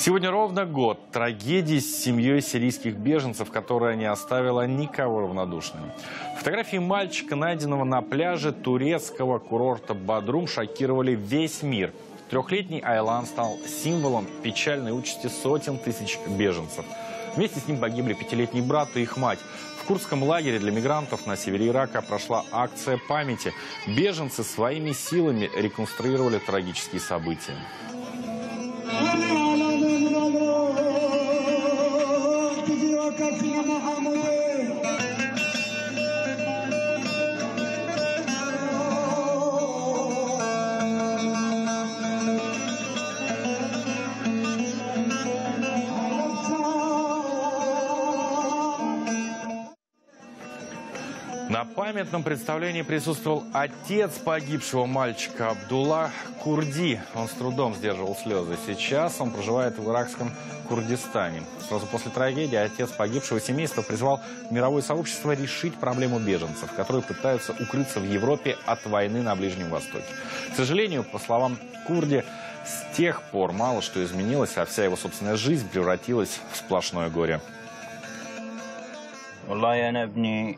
Сегодня ровно год трагедии с семьей сирийских беженцев, которая не оставила никого равнодушным. Фотографии мальчика, найденного на пляже турецкого курорта Бадрум, шокировали весь мир. Трехлетний Айлан стал символом печальной участи сотен тысяч беженцев. Вместе с ним погибли пятилетний брат и их мать. В курдском лагере для мигрантов на севере Ирака прошла акция памяти. Беженцы своими силами реконструировали трагические события. Kasim Mohamed. На памятном представлении присутствовал отец погибшего мальчика Абдулла Курди. Он с трудом сдерживал слезы. Сейчас он проживает в иракском Курдистане. Сразу после трагедии отец погибшего семейства призвал мировое сообщество решить проблему беженцев, которые пытаются укрыться в Европе от войны на Ближнем Востоке. К сожалению, по словам Курди, с тех пор мало что изменилось, а вся его собственная жизнь превратилась в сплошное горе. والله أنا ابني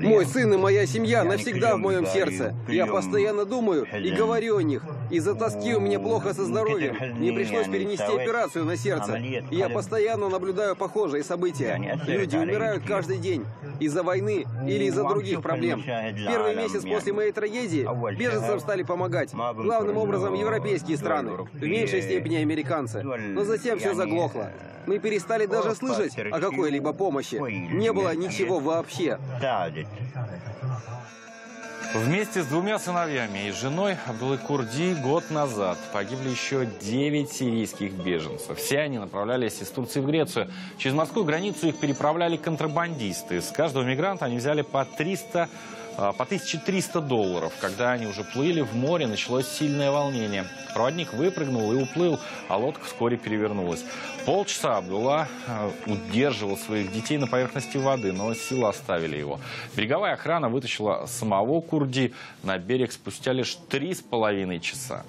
Мой сын и моя семья навсегда в моем сердце. Я постоянно думаю и говорю о них. Из-за тоски у меня плохо со здоровьем. Мне пришлось перенести операцию на сердце. Я постоянно наблюдаю похожие события. Люди умирают каждый день. Из-за войны или из-за других проблем. Первый месяц после моей трагедии беженцам стали помогать. Главным образом европейские страны. В меньшей степени американцы. Но затем все заглохло. Мы перестали даже слышать о какой-либо помощи. Не было ничего вообще. Вместе с двумя сыновьями и женой Абдулы Курди год назад погибли еще 9 сирийских беженцев. Все они направлялись из Турции в Грецию. Через морскую границу их переправляли контрабандисты. С каждого мигранта они взяли по 300 по 1300 долларов. Когда они уже плыли в море, началось сильное волнение. Проводник выпрыгнул и уплыл, а лодка вскоре перевернулась. Полчаса Абдулла а, удерживал своих детей на поверхности воды, но силы оставили его. Береговая охрана вытащила самого Курди на берег спустя лишь три с половиной часа.